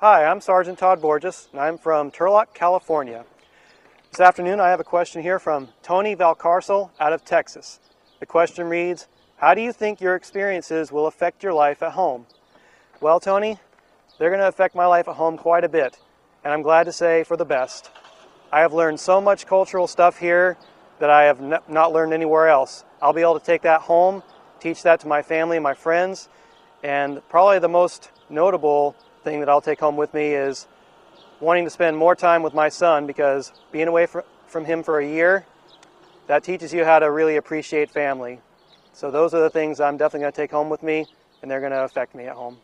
Hi, I'm Sergeant Todd Borges, and I'm from Turlock, California. This afternoon, I have a question here from Tony Valcarcel out of Texas. The question reads How do you think your experiences will affect your life at home? Well, Tony, they're going to affect my life at home quite a bit, and I'm glad to say for the best. I have learned so much cultural stuff here that I have not learned anywhere else. I'll be able to take that home, teach that to my family and my friends, and probably the most notable thing that I'll take home with me is wanting to spend more time with my son because being away fr- from him for a year, that teaches you how to really appreciate family. So those are the things I'm definitely going to take home with me, and they're going to affect me at home.